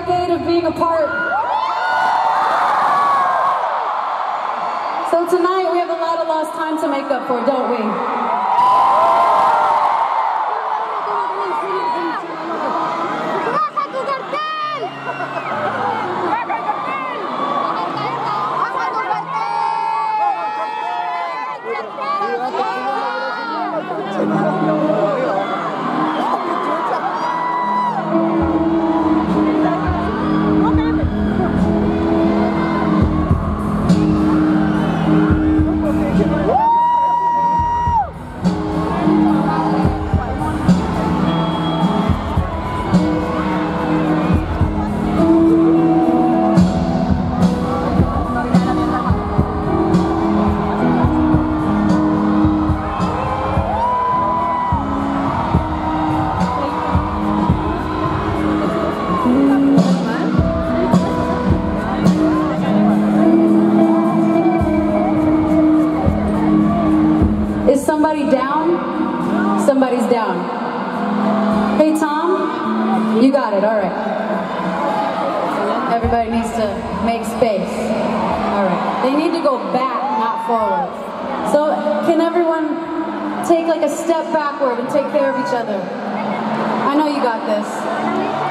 decade of being apart. So tonight we have a lot of lost time to make up for, don't we? Make space. All right. They need to go back, not forward. So can everyone take like a step backward and take care of each other? I know you got this.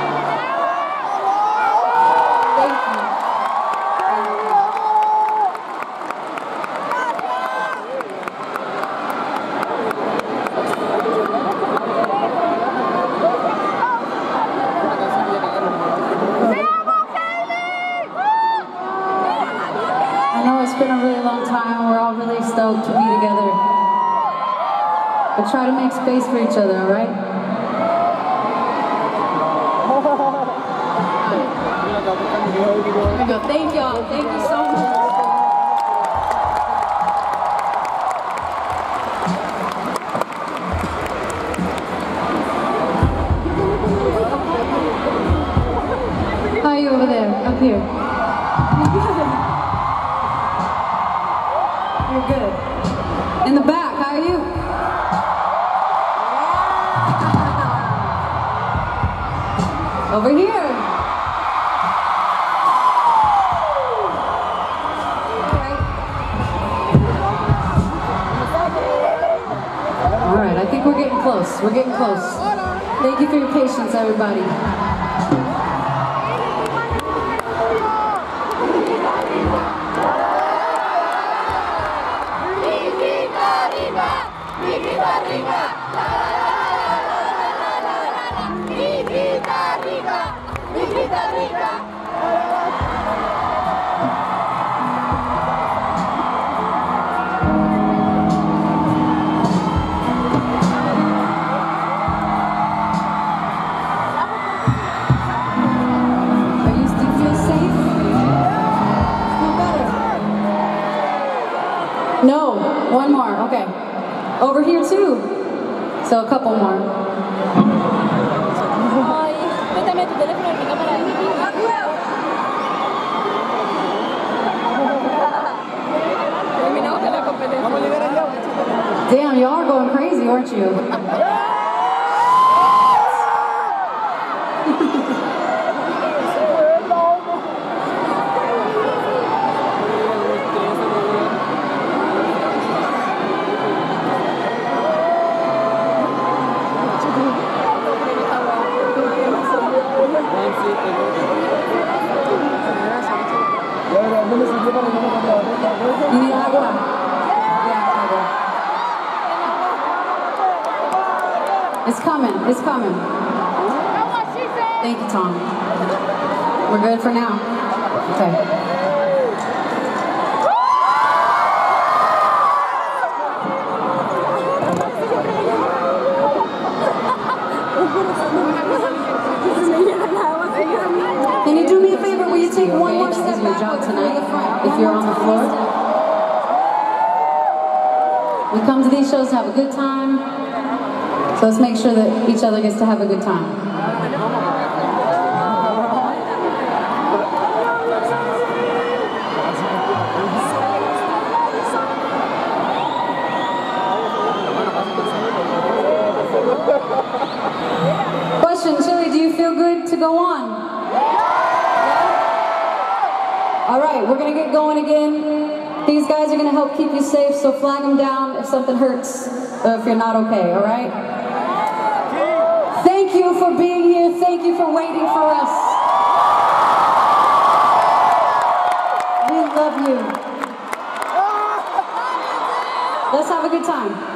space for each other, alright? everybody. Damn, y'all are going crazy, aren't you? Tom. We're good for now. Okay. Can you do me a favor? Will you take one more step backwards tonight, if you're on the floor. We come to these shows to have a good time. So let's make sure that each other gets to have a good time. We're gonna get going again. These guys are gonna help keep you safe, so flag them down if something hurts, or if you're not okay, all right? Thank you for being here. Thank you for waiting for us. We love you. Let's have a good time.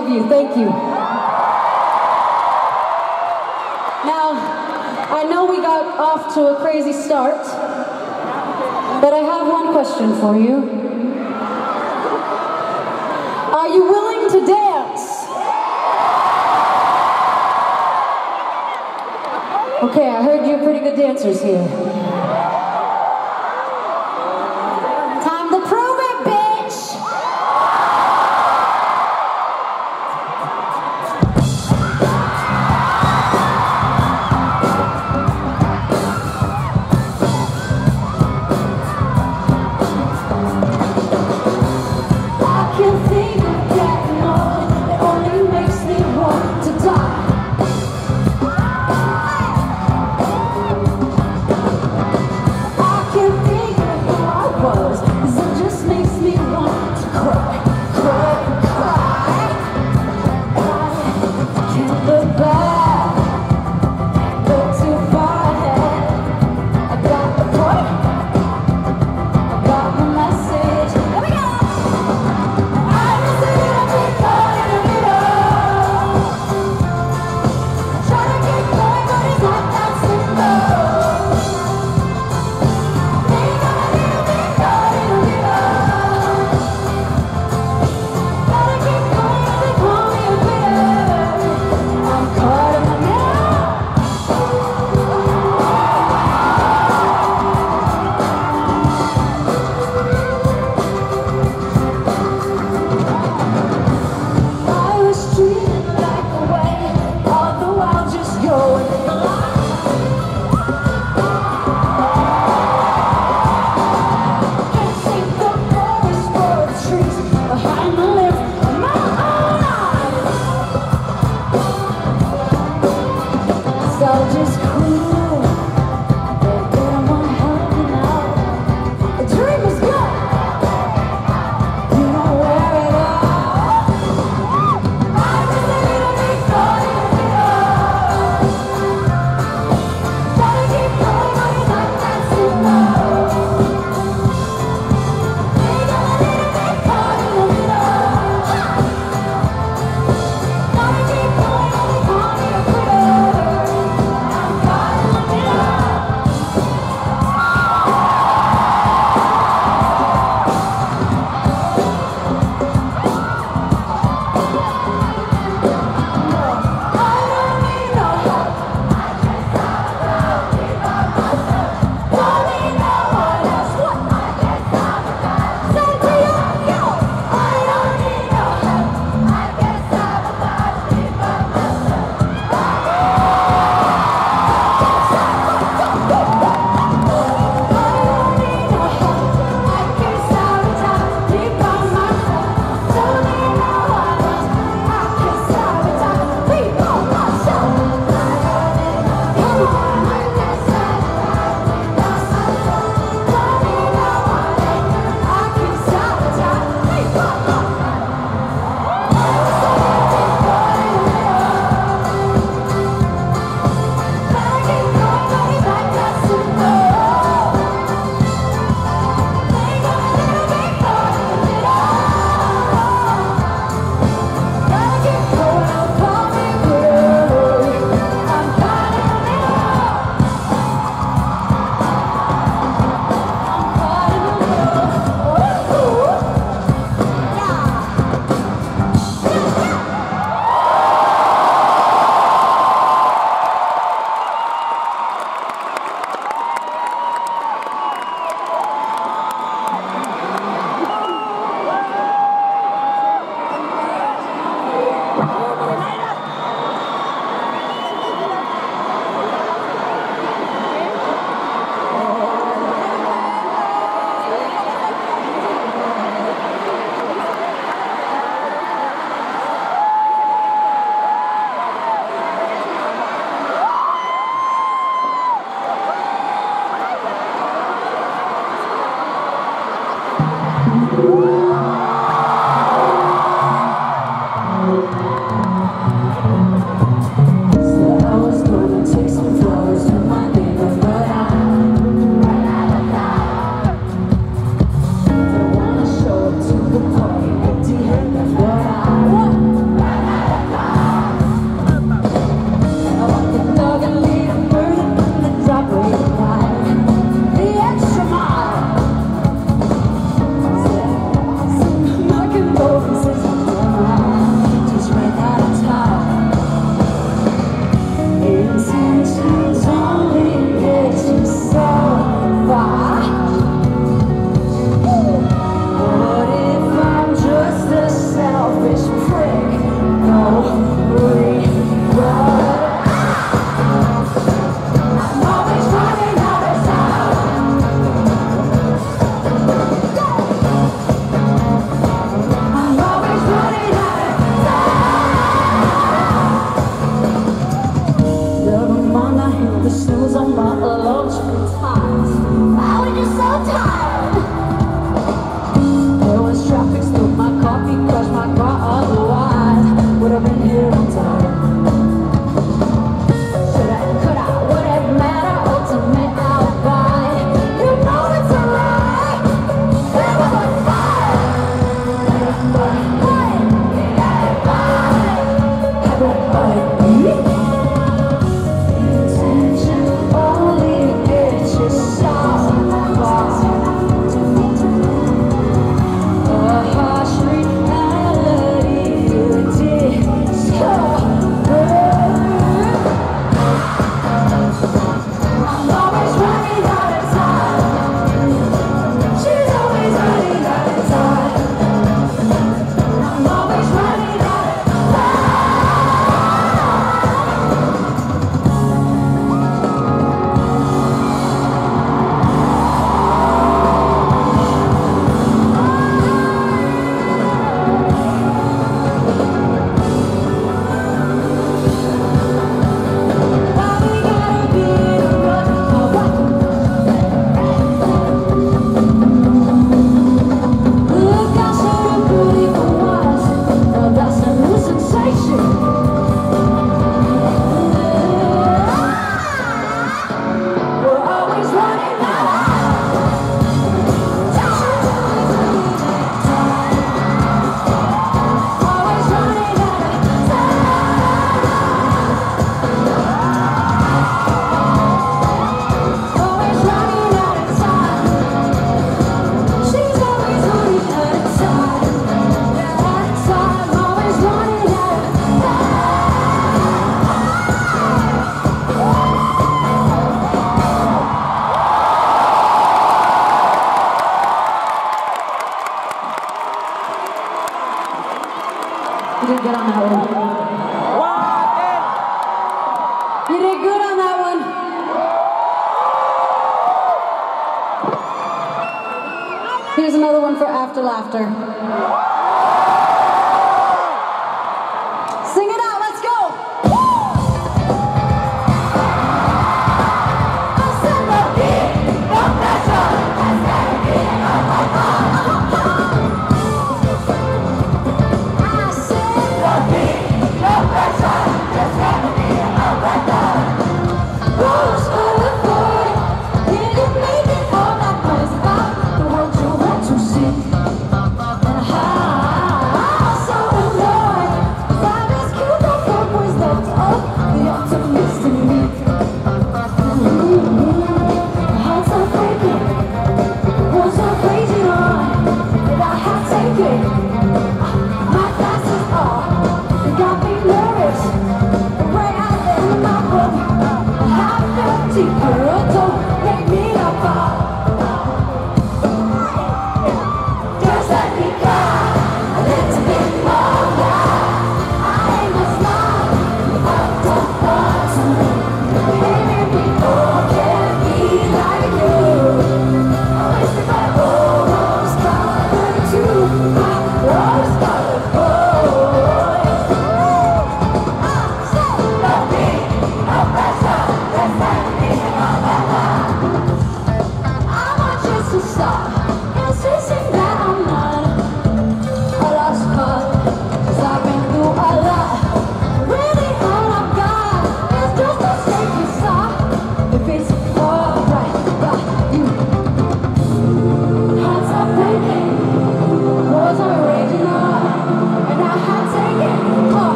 love you. Thank you. Now, I know we got off to a crazy start, but I have one question for you.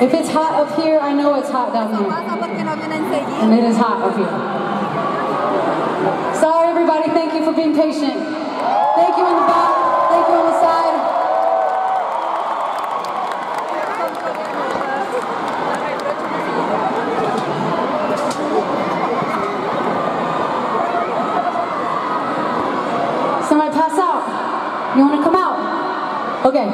If it's hot up here, I know it's hot down there. And it is hot up here. Sorry, everybody. Thank you for being patient. Thank you in the back. Thank you on the side. Somebody pass out. You want to come out? Okay.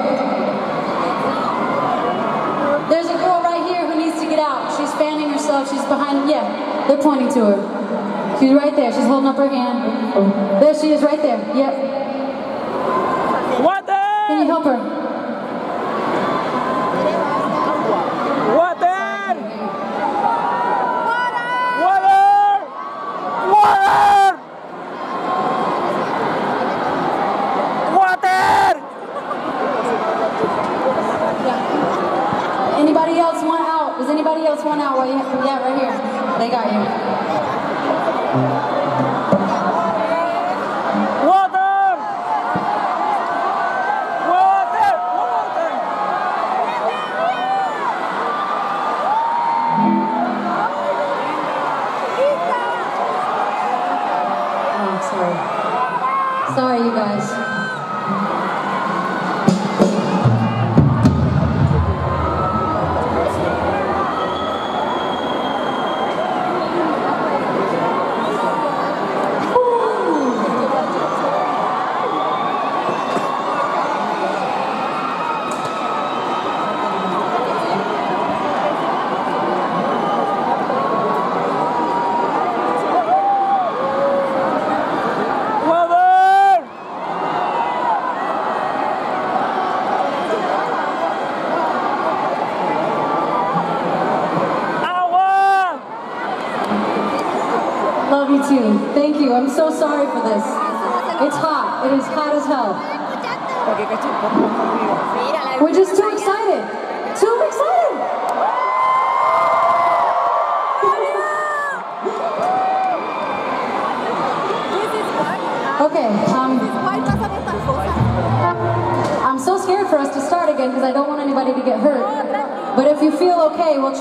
There's a girl right here who needs to get out. She's fanning herself. She's behind. Yeah, they're pointing to her. She's right there. She's holding up her hand. There she is, right there.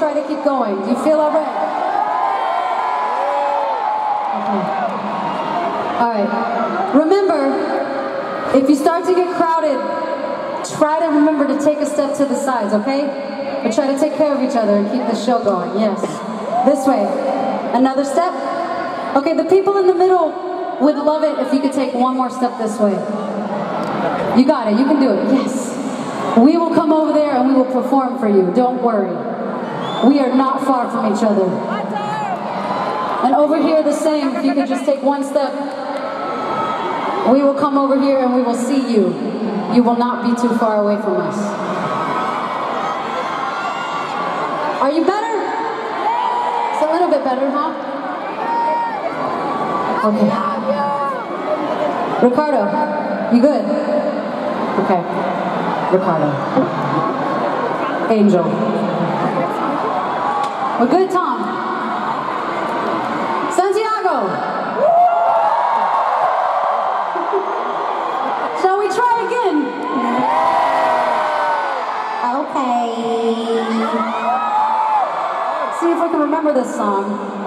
Try to keep going. Do you feel all right? Okay. All right. Remember, if you start to get crowded, try to remember to take a step to the sides, okay? But try to take care of each other and keep the show going. Yes. This way. Another step. Okay, the people in the middle would love it if you could take one more step this way. You got it. You can do it. Yes. We will come over there and we will perform for you. Don't worry. We are not far from each other. And over here, the same. If you could just take one step, we will come over here and we will see you. You will not be too far away from us. Are you better? It's a little bit better, huh? Okay. Ricardo, you good? Okay. Ricardo. Angel. We're good, Tom. Santiago. Shall we try again? Okay. See if we can remember this song.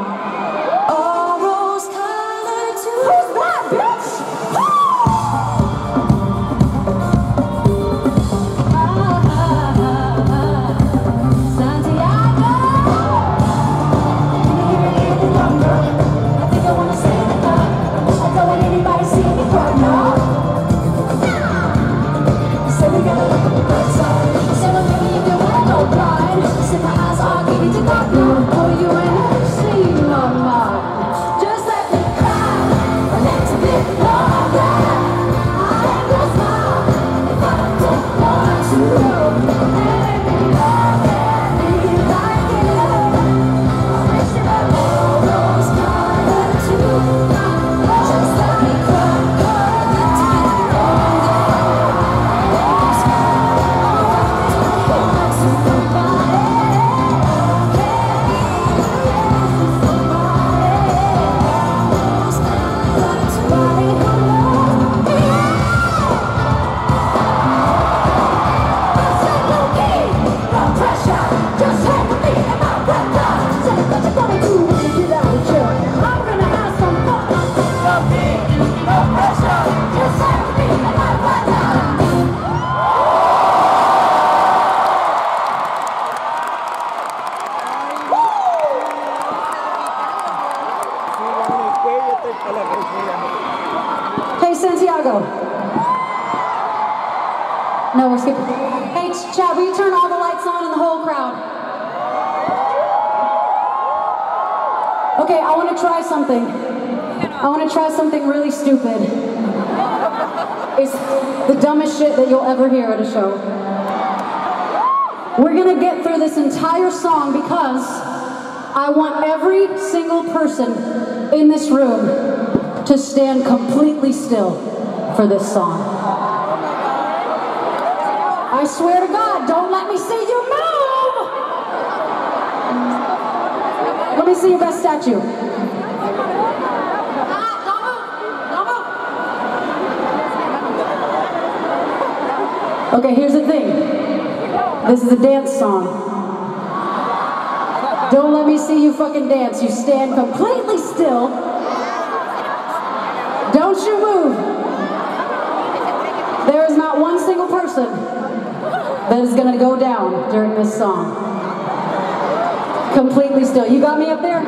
dumbest shit that you'll ever hear at a show. We're gonna get through this entire song because I want every single person in this room to stand completely still for this song. I swear to God, don't let me see you move! Let me see your best statue. Okay, here's the thing. This is a dance song. Don't let me see you fucking dance. You stand completely still. Don't you move. There is not one single person that is gonna go down during this song. Completely still. You got me up there?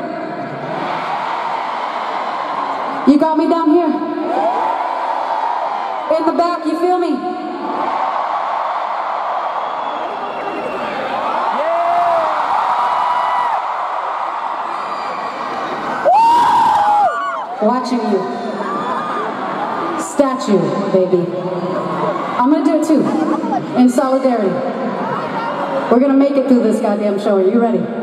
You got me down here? you, baby. I'm gonna do it too, in solidarity. We're gonna make it through this goddamn show. Are you ready?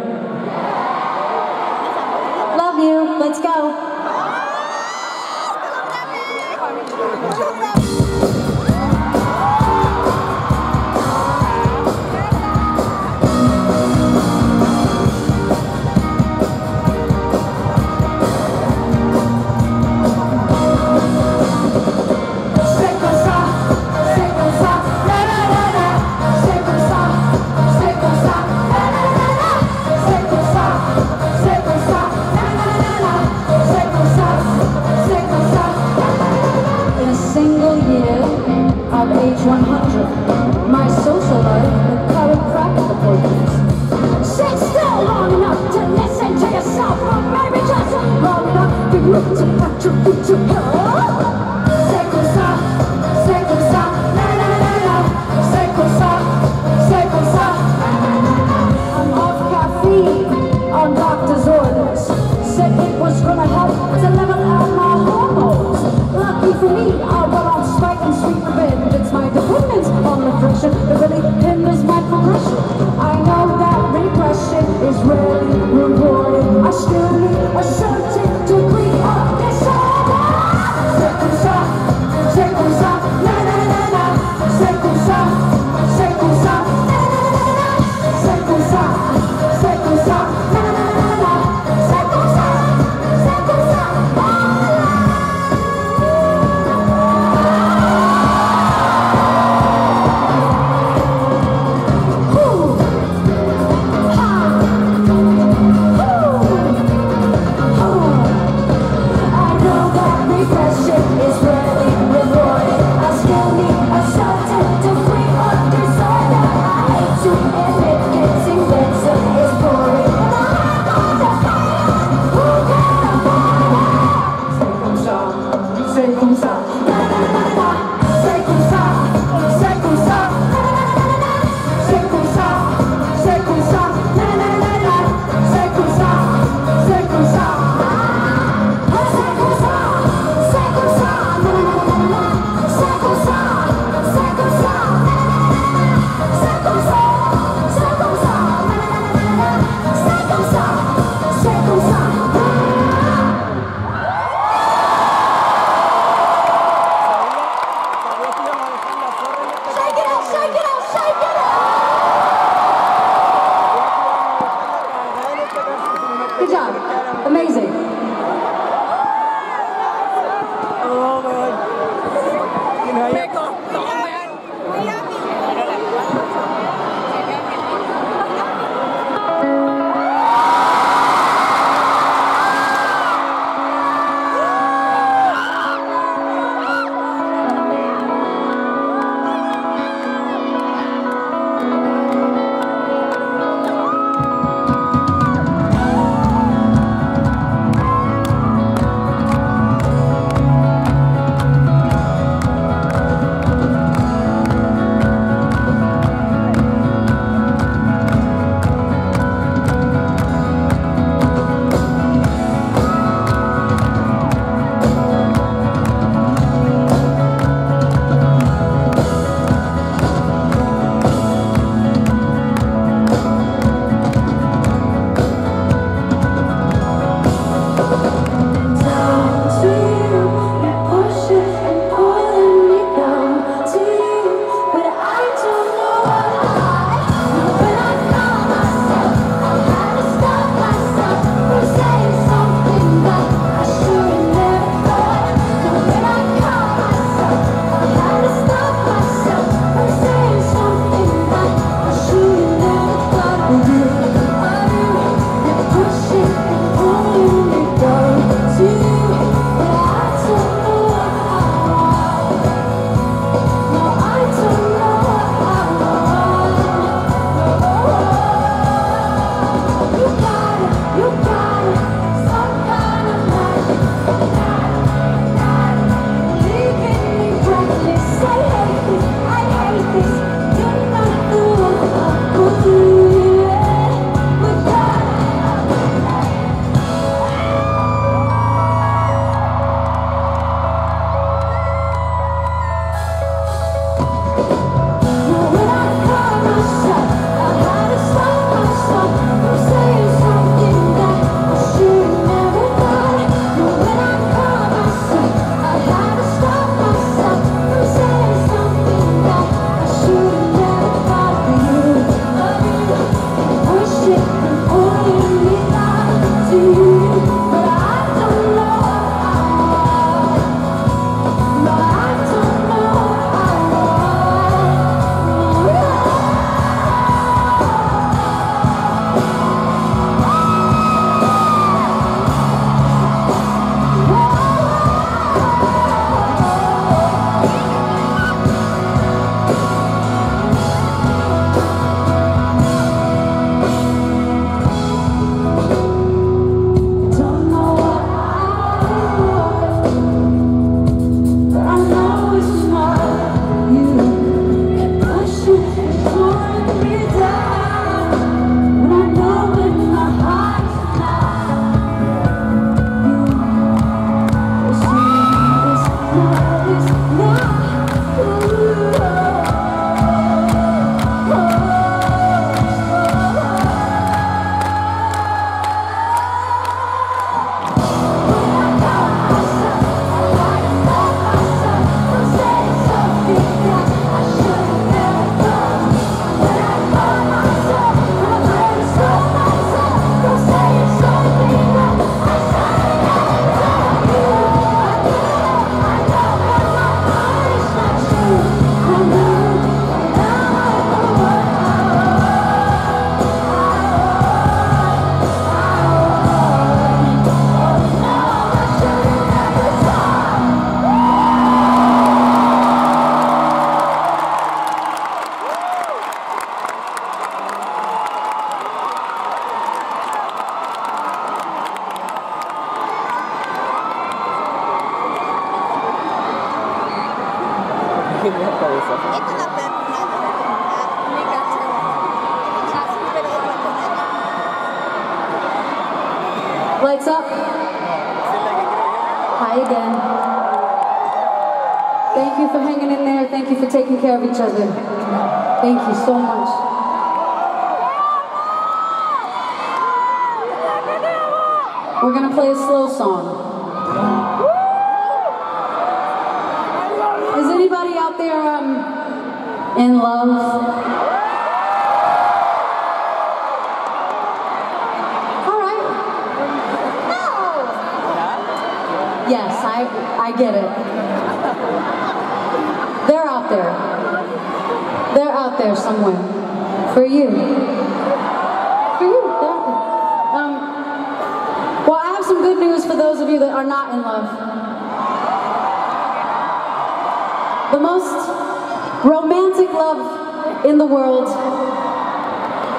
The world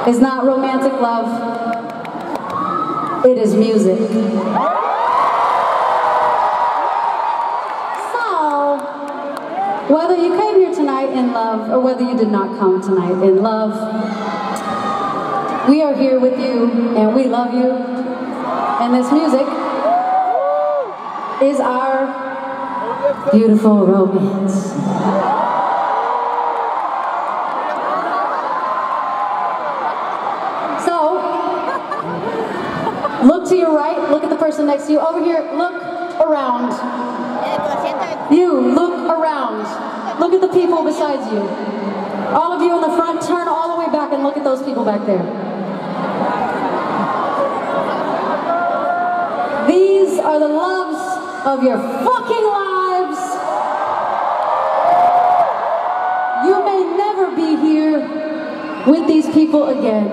is not romantic love. It is music. So, whether you came here tonight in love or whether you did not come tonight in love, we are here with you and we love you. And this music is our beautiful romance. Look to your right, look at the person next to you. Over here, look around. You, look around. Look at the people beside you. All of you in the front, turn all the way back and look at those people back there. These are the loves of your fucking lives. You may never be here with these people again.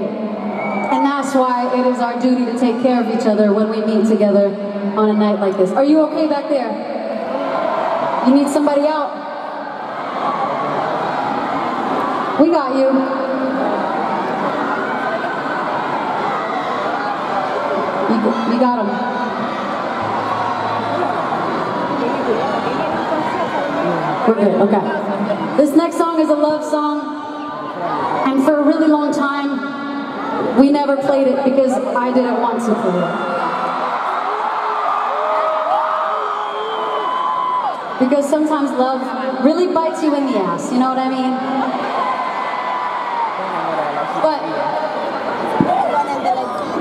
It is our duty to take care of each other when we meet together on a night like this. Are you okay back there? You need somebody out? We got you. You got him. We're good, okay. This next song is a love song. And for a really long time, we never played it because I didn't want to play it. Because sometimes love really bites you in the ass, you know what I mean? But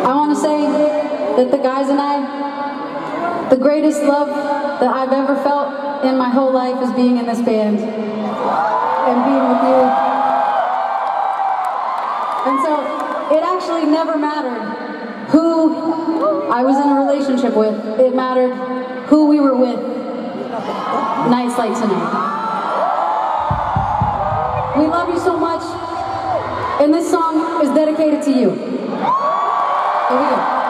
I want to say that the guys and I, the greatest love that I've ever felt in my whole life is being in this band and being with you. And so it actually never mattered who I was in a relationship with. It mattered who we were with nights like tonight. We love you so much, and this song is dedicated to you. Here we go.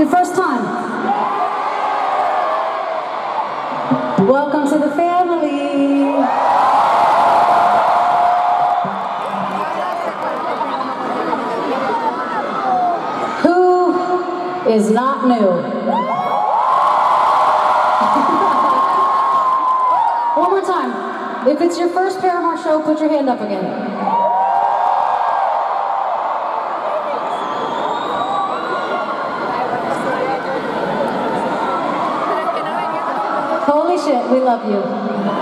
Your first time. Welcome to the family. Who is not new? One more time. If it's your first Paramore show, put your hand up again. Shit, we love you.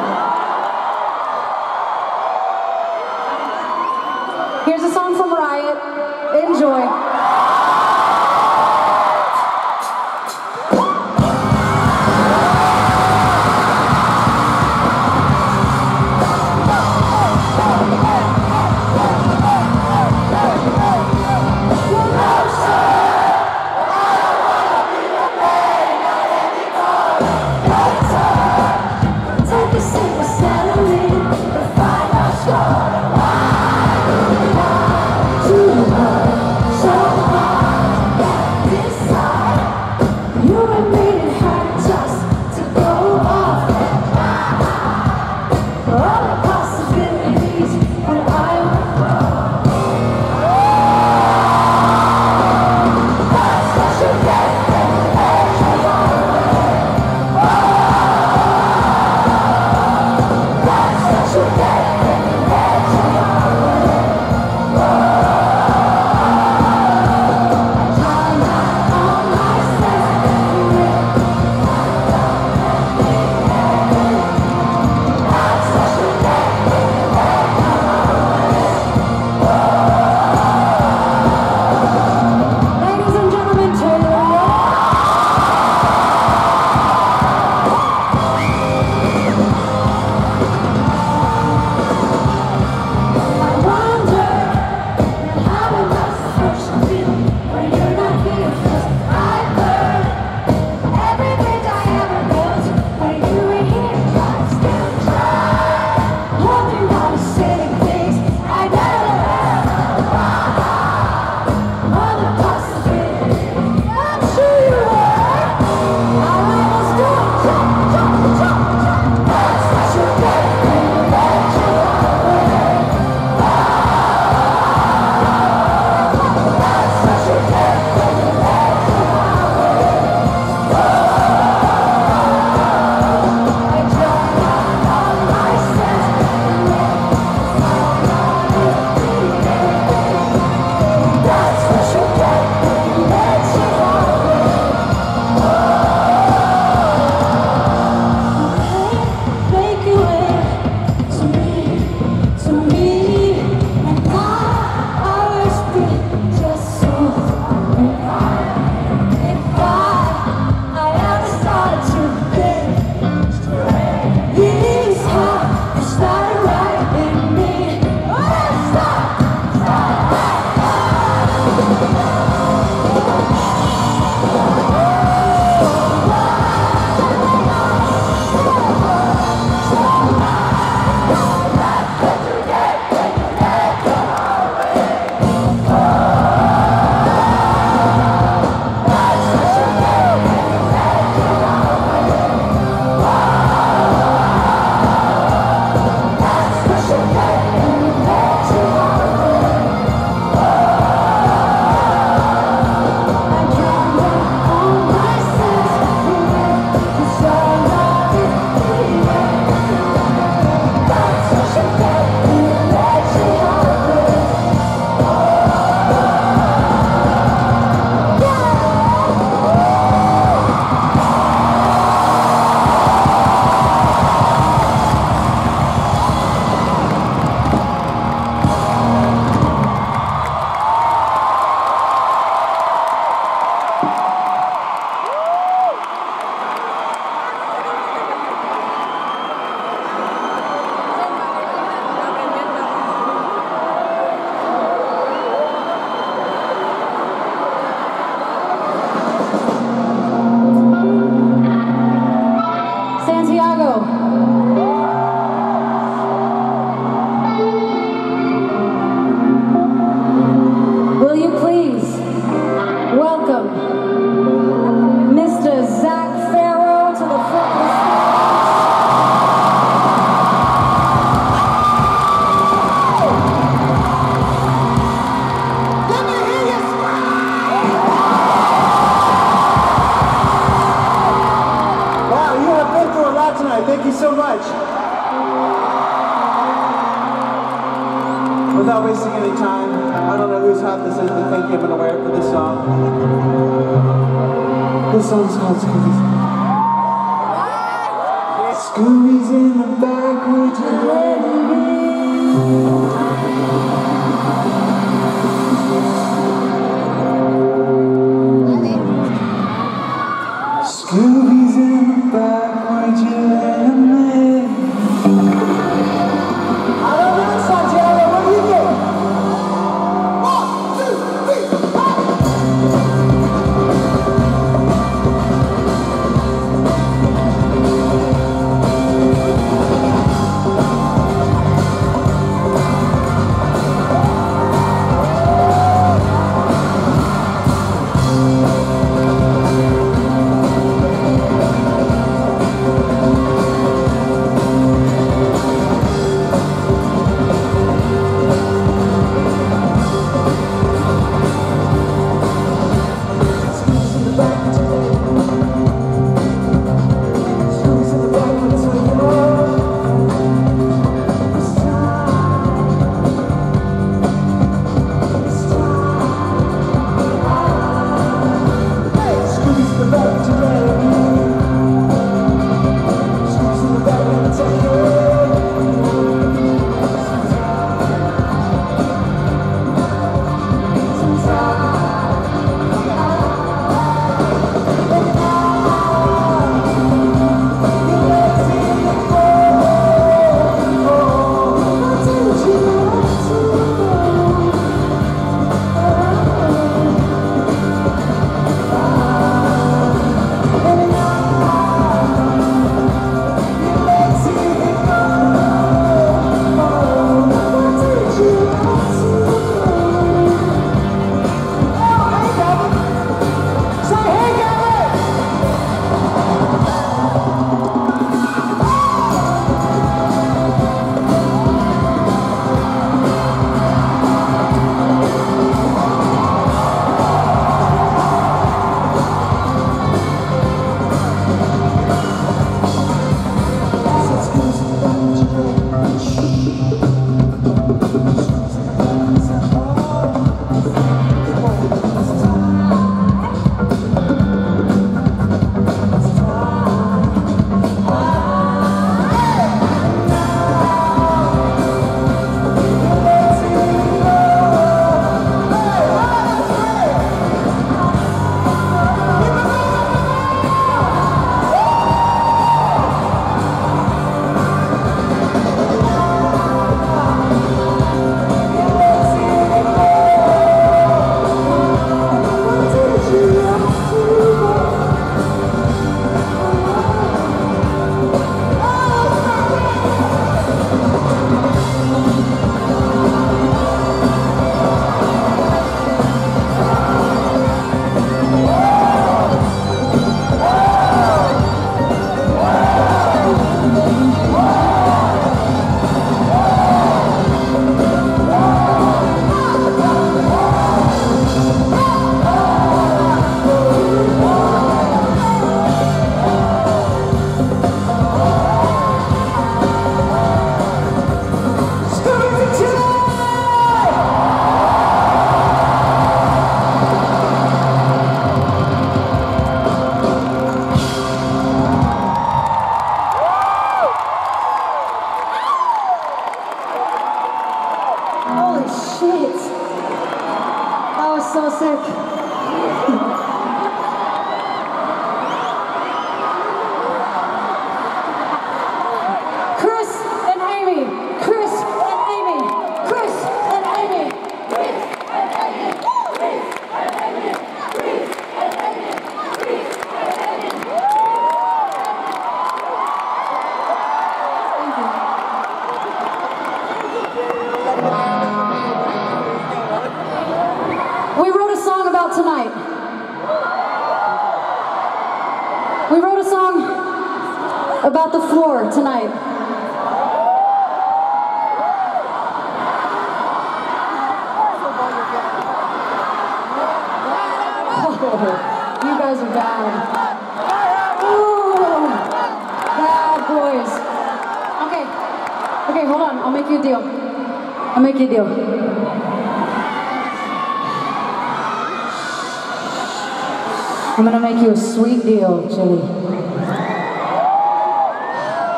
make you a sweet deal, Jimmy.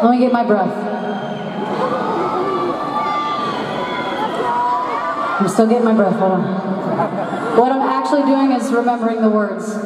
Let me get my breath. I'm still getting my breath, hold on. What I'm actually doing is remembering the words.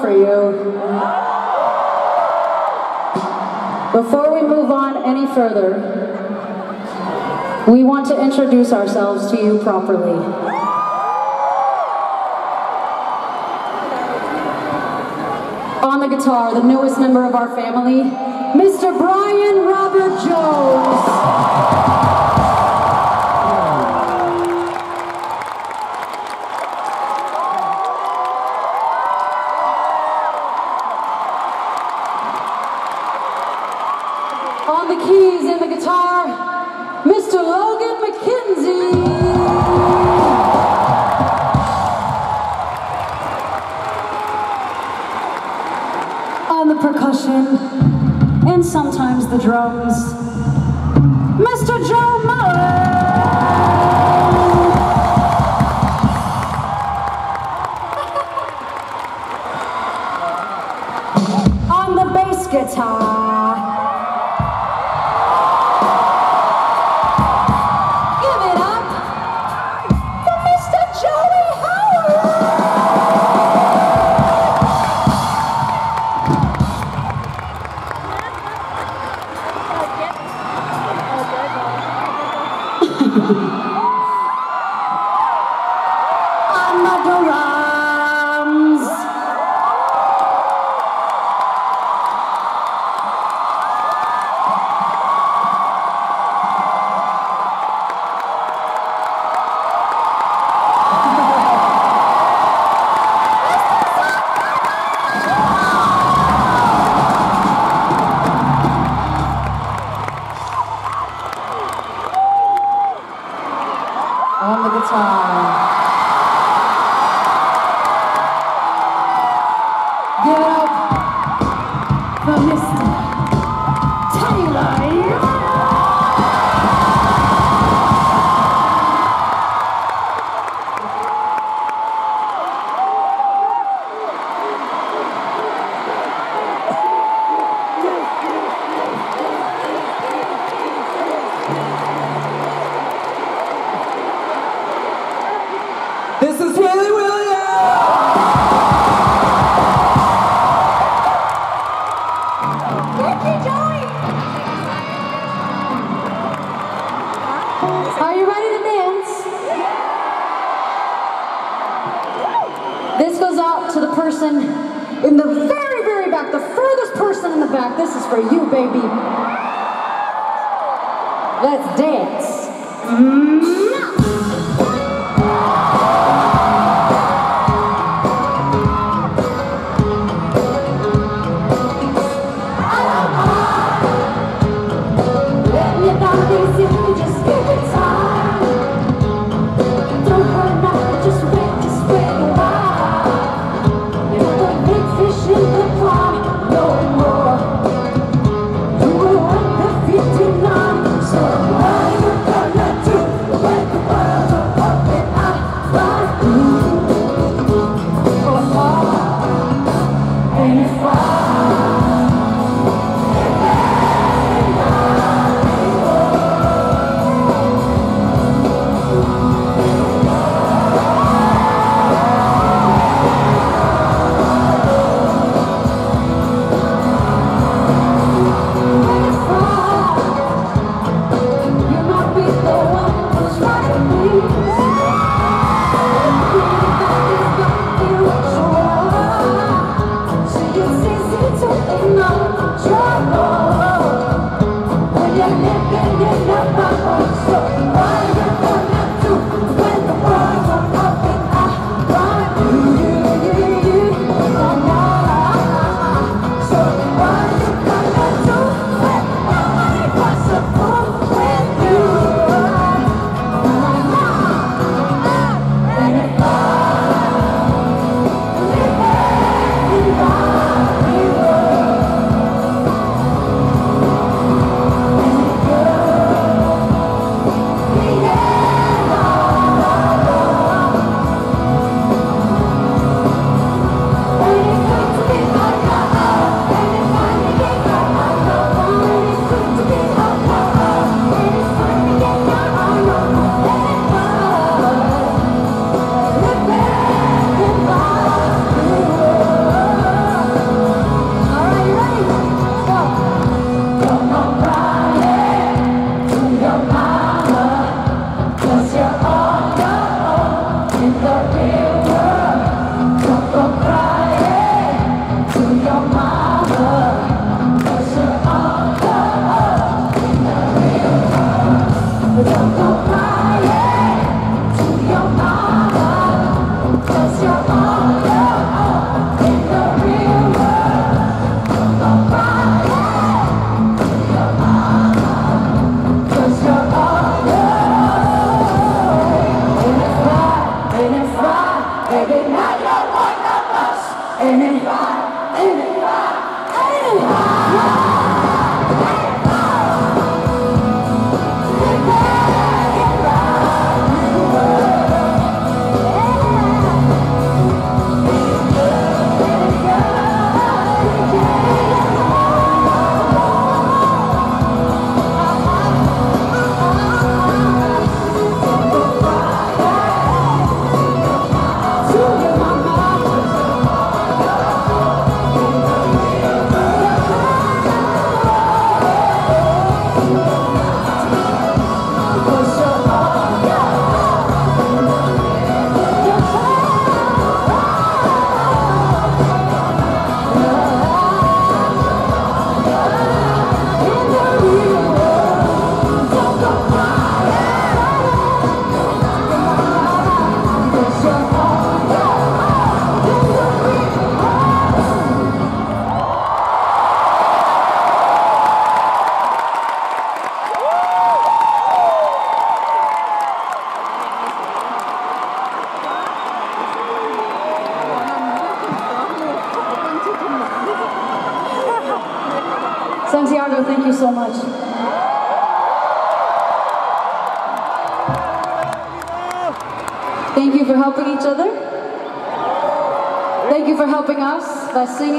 for you. Before we move on any further, we want to introduce ourselves to you properly. On the guitar, the newest member of our family, Mr. Brian Robert Jones. blessing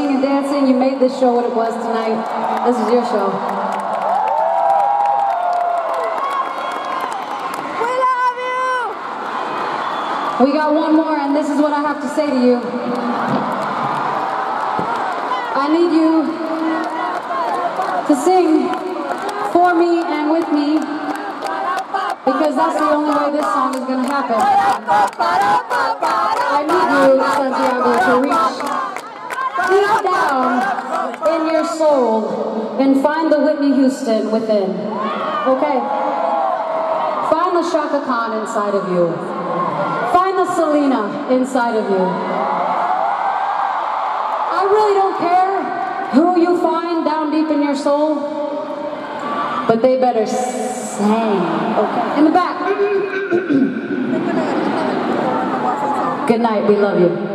outside of you. Find the Selena inside of you. I really don't care who you find down deep in your soul, but they better sing. Okay. In the back. Good night. We love you.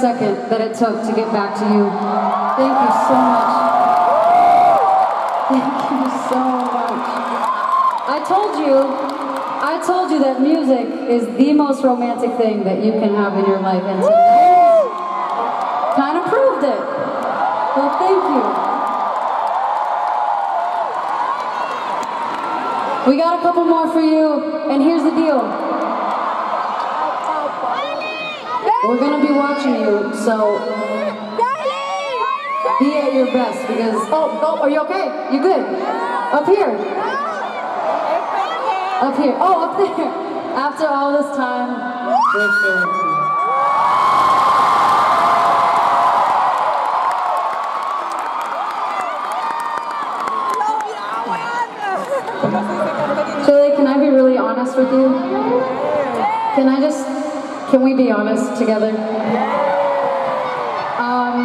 Second that it took to get back to you. Thank you so much. Thank you so much. I told you, I told you that music is the most romantic thing that you can have in your life, and kind of proved it. Well, thank you. We got a couple more for you, and here's the deal. We're gonna watching you, so be at your best because. Oh, oh, are you okay? You good? Up here. Up here. Oh, up there. After all this time, we're feeling can I be really honest with you? Can I just, can we be honest together? Um,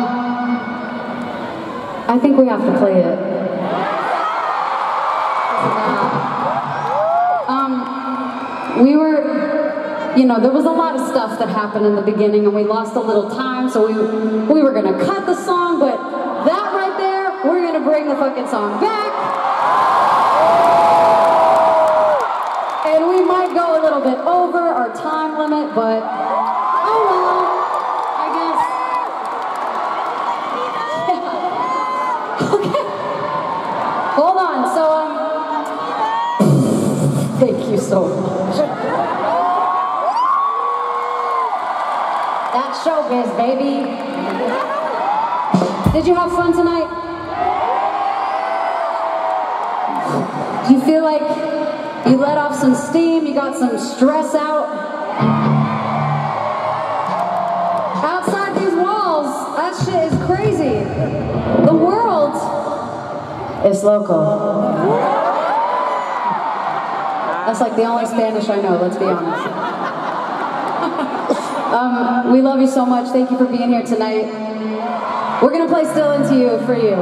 I think we have to play it. Um, we were, you know, there was a lot of stuff that happened in the beginning and we lost a little time, so we, we were gonna cut the song, but that right there, we're gonna bring the fucking song back. So. That's showbiz, baby. Did you have fun tonight? Do you feel like you let off some steam, you got some stress out. Outside these walls, that shit is crazy. The world is local. That's like the only Spanish I know, let's be honest. um, we love you so much. Thank you for being here tonight. We're gonna play Still Into You for you.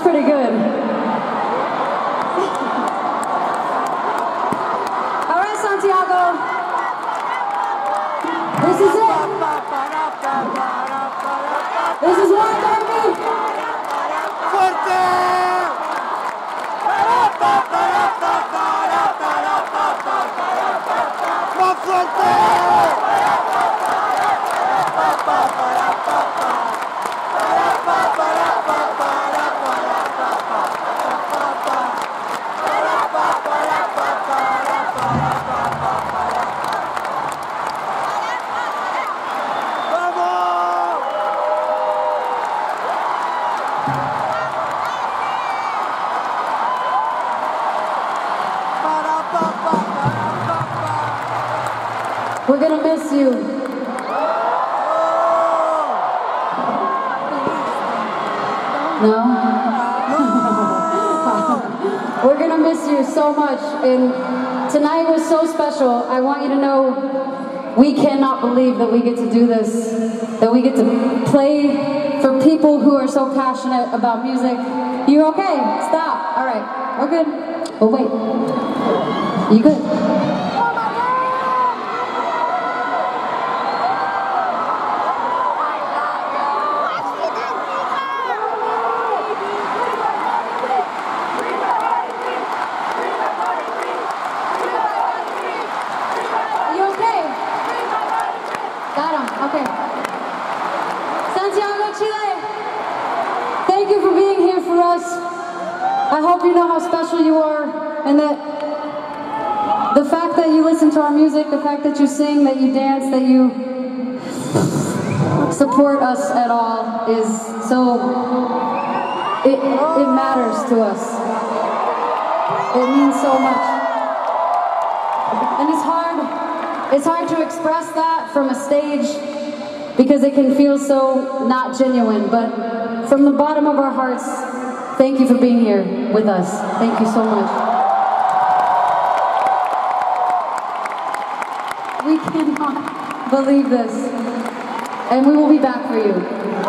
Was pretty good. All right, Santiago. This is it. And tonight was so special. I want you to know we cannot believe that we get to do this, that we get to play for people who are so passionate about music. You okay? Stop. All right. We're good. Oh, wait. You good? Are you okay? Got him. Okay. Santiago, Chile. Thank you for being here for us. I hope you know how special you are and that the fact that you listen to our music, the fact that you sing, that you dance, that you support us at all is so it it matters to us. It means so much. And it's hard, it's hard to express that from a stage because it can feel so not genuine. But from the bottom of our hearts, thank you for being here with us. Thank you so much. Believe this. And we will be back for you.